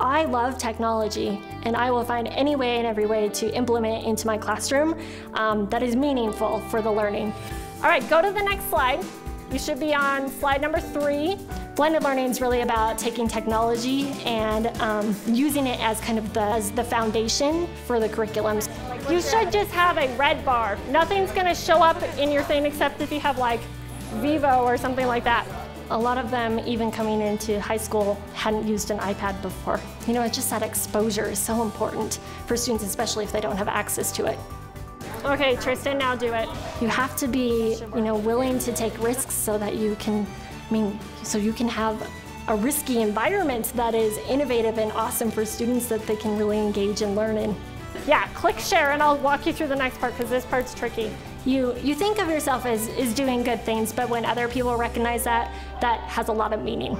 I love technology and I will find any way and every way to implement into my classroom um, that is meaningful for the learning. All right, go to the next slide. You should be on slide number three. Blended learning is really about taking technology and um, using it as kind of the, as the foundation for the curriculums. You should just have a red bar. Nothing's gonna show up in your thing except if you have like Vivo or something like that. A lot of them, even coming into high school, hadn't used an iPad before. You know, it's just that exposure is so important for students, especially if they don't have access to it. Okay, Tristan, now do it. You have to be, you know, willing to take risks so that you can, I mean, so you can have a risky environment that is innovative and awesome for students that they can really engage and learn in. Yeah, click share and I'll walk you through the next part because this part's tricky. You, you think of yourself as, as doing good things, but when other people recognize that, that has a lot of meaning.